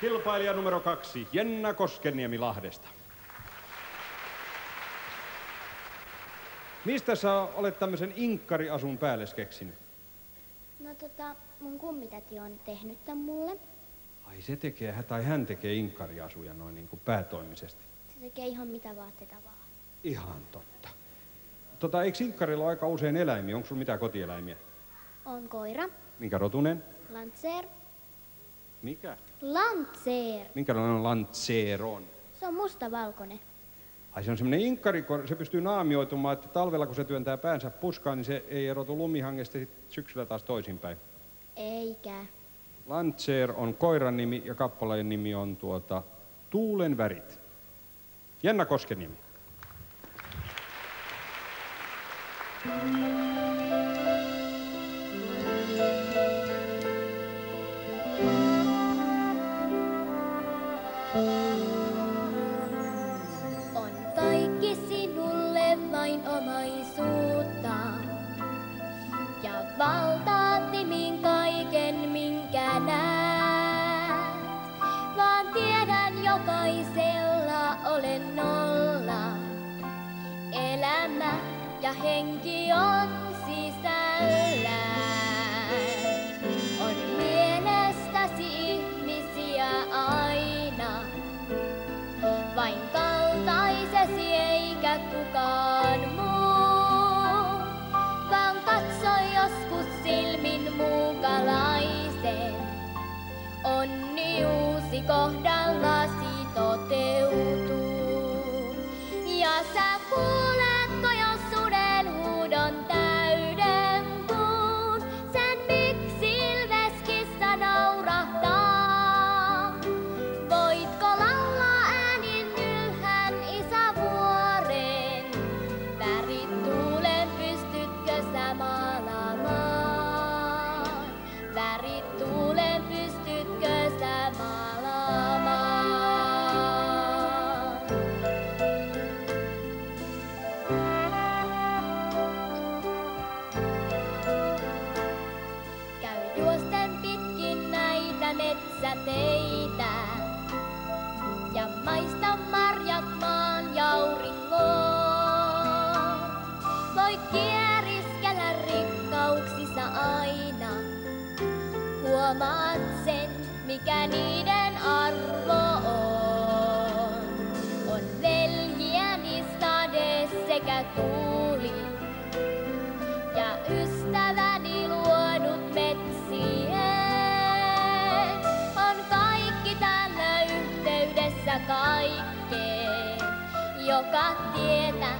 Kilpailija numero kaksi, Jenna Koskeniemi Lahdesta. Mistä sä olet tämmöisen inkkariasun päälle keksinyt? No tota, mun kummitäti on tehnyt tän mulle. Ai se tekee, tai hän tekee inkkariasuja noin niin kuin päätoimisesti. Se tekee ihan mitä vaatteita vaan. Ihan totta. Tota, eikö inkkarilla aika usein eläimiä? Onko sulla mitään kotieläimiä? On koira, Minkä rotunen? Lancer. Mikä? Lancer. Minkälainen lantseer on? Se on mustavalkoinen. Ai se on semmoinen inkkari, kun se pystyy naamioitumaan, että talvella kun se työntää päänsä puskaan, niin se ei erotu lumihangesta sit syksyllä taas toisinpäin. Eikä. Lancer on koiran nimi ja kappaleen nimi on tuota Tuulen värit. Jenna Koskeniemi. On kaikki sinulle vain omaisuutta. Ja valtaat nimin kaiken, minkä näet. Vaan tiedän jokaisella olen nolla. Elämä ja henki on sisällä. Onni uusi kohdallasi toteutuu. Ja sä kuuletko jo suden huudon täyden kuun? Sen miksi ilveskissa naurahtaa? Voitko laulaa äänin ylhän isävuoren? Värit tuulen pystytkö sä maalaamaan? Näitä metsäteitä. Ja maista marjat maan jauringoon. Voi kieriskellä rikkauksissa aina. Huomaat sen, mikä niiden arvo on. On veljiäni sade sekä tuuli. かってた